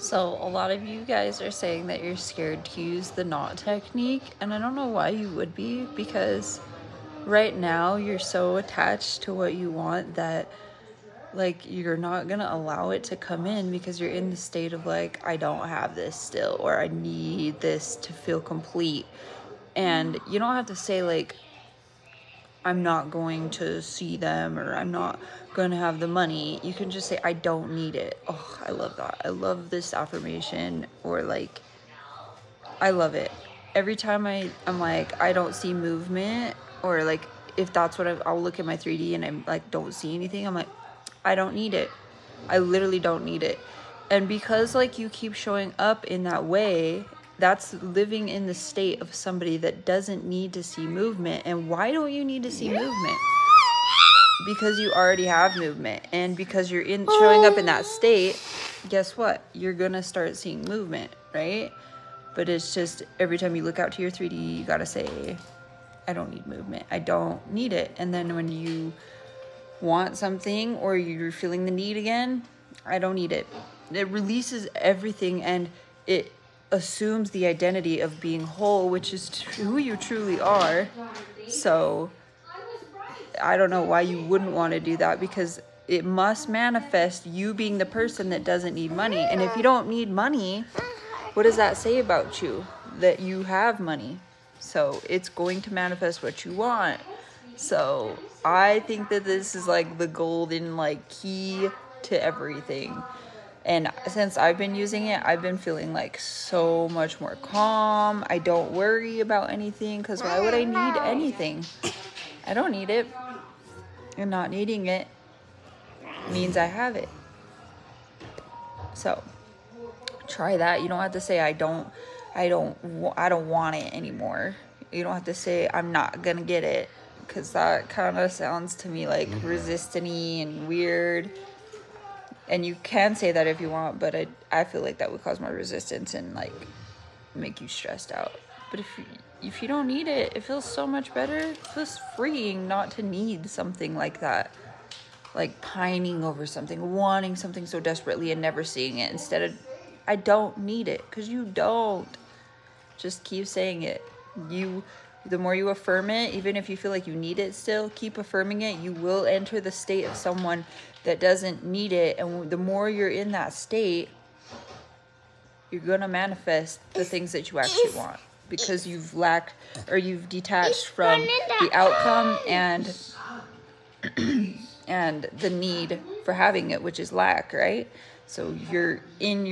So a lot of you guys are saying that you're scared to use the knot technique and I don't know why you would be because right now you're so attached to what you want that like you're not gonna allow it to come in because you're in the state of like I don't have this still or I need this to feel complete. And you don't have to say like I'm not going to see them or I'm not going to have the money. You can just say, I don't need it. Oh, I love that. I love this affirmation or like, I love it. Every time I, I'm like, I don't see movement or like, if that's what I, I'll look at my 3D and I'm like, don't see anything. I'm like, I don't need it. I literally don't need it. And because like you keep showing up in that way that's living in the state of somebody that doesn't need to see movement. And why don't you need to see movement? Because you already have movement. And because you're in showing up in that state, guess what? You're gonna start seeing movement, right? But it's just every time you look out to your 3D, you gotta say, I don't need movement. I don't need it. And then when you want something or you're feeling the need again, I don't need it. It releases everything and it assumes the identity of being whole, which is who you truly are. So I don't know why you wouldn't want to do that because it must manifest you being the person that doesn't need money. And if you don't need money, what does that say about you? That you have money. So it's going to manifest what you want. So I think that this is like the golden like key to everything. And since I've been using it, I've been feeling like so much more calm. I don't worry about anything because why would I need anything? I don't need it. And not needing it means I have it. So try that. You don't have to say I don't I don't I don't want it anymore. You don't have to say I'm not going to get it cuz that kind of sounds to me like mm-hmm. resistant and weird and you can say that if you want but I, I feel like that would cause more resistance and like make you stressed out. But if you, if you don't need it it feels so much better. It feels freeing not to need something like that. Like pining over something wanting something so desperately and never seeing it. Instead of i don't need it because you don't. Just keep saying it. You the more you affirm it, even if you feel like you need it still, keep affirming it. You will enter the state of someone that doesn't need it. And the more you're in that state, you're going to manifest the things that you actually want because you've lacked or you've detached from the outcome and and the need for having it which is lack right so you're in your